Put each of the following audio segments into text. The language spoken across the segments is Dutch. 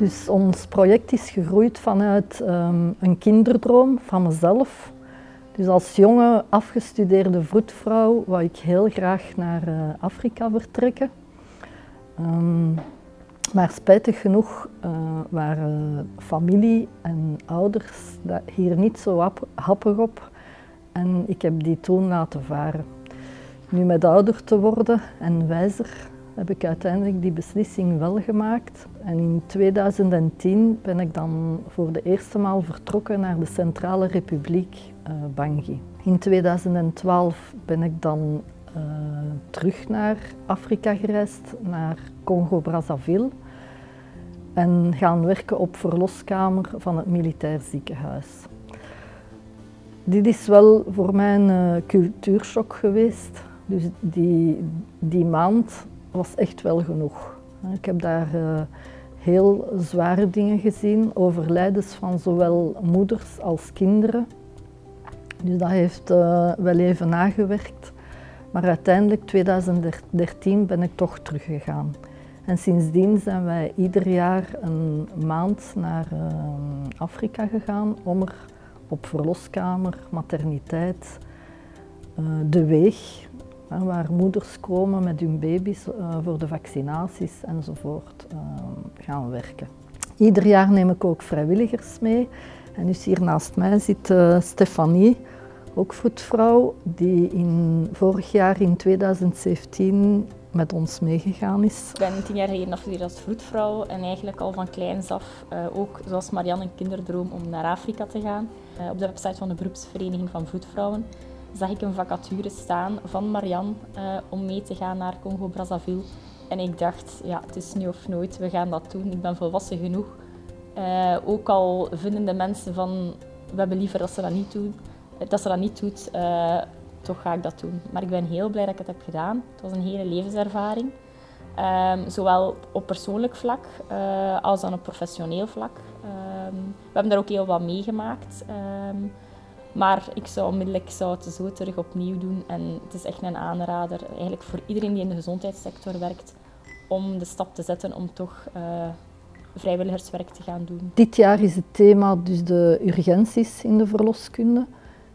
Dus ons project is gegroeid vanuit um, een kinderdroom van mezelf. Dus als jonge afgestudeerde vroedvrouw wou ik heel graag naar uh, Afrika vertrekken. Um, maar spijtig genoeg uh, waren familie en ouders hier niet zo happig op. En ik heb die toen laten varen. Nu met ouder te worden en wijzer heb ik uiteindelijk die beslissing wel gemaakt. En in 2010 ben ik dan voor de eerste maal vertrokken naar de Centrale Republiek uh, Bangui. In 2012 ben ik dan uh, terug naar Afrika gereisd, naar Congo-Brazzaville. En gaan werken op verloskamer van het militair ziekenhuis. Dit is wel voor mij een uh, cultuurshock geweest. Dus die, die maand was echt wel genoeg. Ik heb daar uh, heel zware dingen gezien, overlijdens van zowel moeders als kinderen. Dus dat heeft uh, wel even nagewerkt. Maar uiteindelijk, 2013, ben ik toch teruggegaan. En sindsdien zijn wij ieder jaar een maand naar uh, Afrika gegaan om er op verloskamer, materniteit, de weeg, waar moeders komen met hun baby's uh, voor de vaccinaties enzovoort gaan werken. Ieder jaar neem ik ook vrijwilligers mee. En dus hier naast mij zit Stefanie, ook voetvrouw, die in, vorig jaar in 2017 met ons meegegaan is. Ik ben tien jaar geleden afgestudeerd als vroedvrouw en eigenlijk al van kleins af, uh, ook zoals Marianne een kinderdroom om naar Afrika te gaan. Op de website van de beroepsvereniging van vroedvrouwen zag ik een vacature staan van Marianne uh, om mee te gaan naar Congo-Brazzaville. En ik dacht, ja, het is nu of nooit, we gaan dat doen. Ik ben volwassen genoeg. ook al vinden de mensen van, we hebben liever dat ze dat niet doen, dat ze dat niet doet, toch ga ik dat doen. Maar ik ben heel blij dat ik het heb gedaan. Het was een hele levenservaring. Um, zowel op persoonlijk vlak als dan op professioneel vlak. Um, we hebben daar ook heel wat meegemaakt. Um, maar ik zou onmiddellijk zo terug opnieuw doen. En het is echt een aanrader, eigenlijk voor iedereen die in de gezondheidssector werkt, om de stap te zetten om toch uh, vrijwilligerswerk te gaan doen. Dit jaar is het thema dus de urgenties in de verloskunde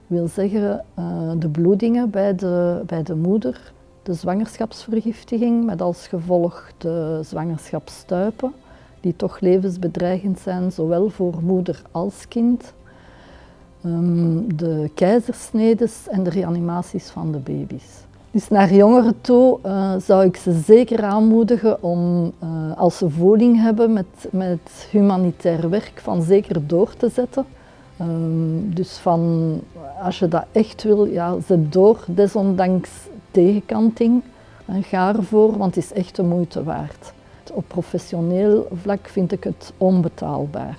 wil zeggen uh, de bloedingen bij de, bij de moeder, de zwangerschapsvergiftiging met als gevolg de zwangerschapsstuipen, die toch levensbedreigend zijn, zowel voor moeder als kind. Um, de keizersnedes en de reanimaties van de baby's. Dus naar jongeren toe uh, zou ik ze zeker aanmoedigen om, uh, als ze voeling hebben met, met humanitair werk, van zeker door te zetten. Um, dus van, als je dat echt wil, ja, zet door, desondanks tegenkanting. En ga ervoor, want het is echt de moeite waard. Op professioneel vlak vind ik het onbetaalbaar.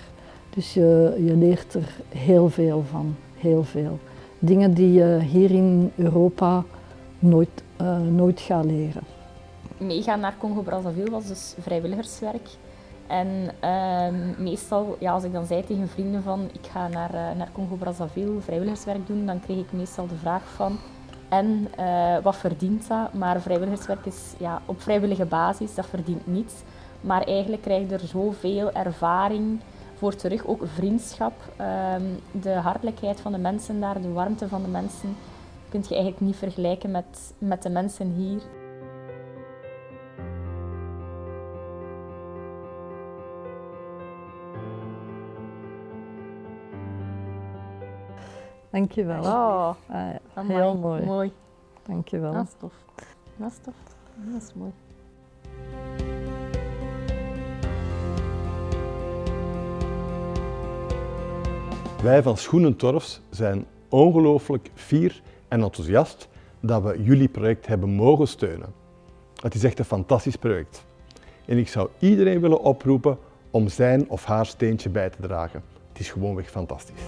Dus je, leert er heel veel van, heel veel. Dingen die je hier in Europa nooit, uh, nooit gaat leren. Meegaan naar Congo-Brazzaville was dus vrijwilligerswerk. En uh, meestal, ja, als ik dan zei tegen vrienden van ik ga naar, uh, naar Congo-Brazzaville vrijwilligerswerk doen, dan kreeg ik meestal de vraag van en uh, wat verdient dat? Maar vrijwilligerswerk is ja, op vrijwillige basis, dat verdient niets. Maar eigenlijk krijg je er zoveel ervaring voor terug, ook vriendschap, ehm, de hartelijkheid van de mensen daar, de warmte van de mensen, kun je eigenlijk niet vergelijken met, met de mensen hier. Dankjewel. Oh, ah, heel mooi. mooi. Dankjewel. Dat is tof. Dat is tof. Dat is mooi. Wij van Schoenentorfs zijn ongelooflijk fier en enthousiast dat we jullie project hebben mogen steunen. Het is echt een fantastisch project. En ik zou iedereen willen oproepen om zijn of haar steentje bij te dragen. Het is gewoonweg fantastisch.